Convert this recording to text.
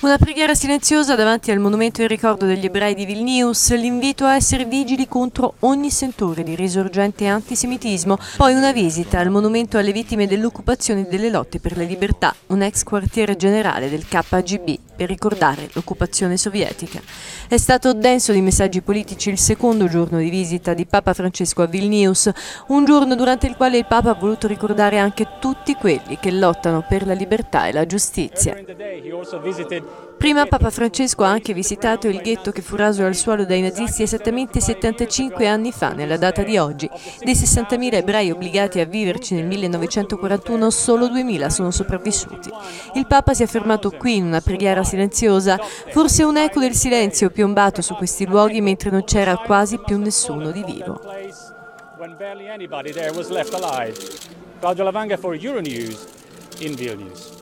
Una preghiera silenziosa davanti al monumento in ricordo degli ebrei di Vilnius, l'invito a essere vigili contro ogni sentore di risorgente antisemitismo, poi una visita al monumento alle vittime dell'occupazione delle lotte per le libertà, un ex quartiere generale del KGB, per ricordare l'occupazione sovietica. È stato denso di messaggi politici il secondo giorno di visita di Papa Francesco a Vilnius, un giorno durante il quale il Papa ha voluto ricordare anche tutti quelli che lottano per la libertà e la giustizia. Prima Papa Francesco ha anche visitato il ghetto che fu raso al suolo dai nazisti esattamente 75 anni fa, nella data di oggi. Dei 60.000 ebrei obbligati a viverci nel 1941, solo 2.000 sono sopravvissuti. Il Papa si è fermato qui in una preghiera silenziosa, forse un eco del silenzio piombato su questi luoghi mentre non c'era quasi più nessuno di vivo. Claudio Lavanga for Euronews in Vilnius.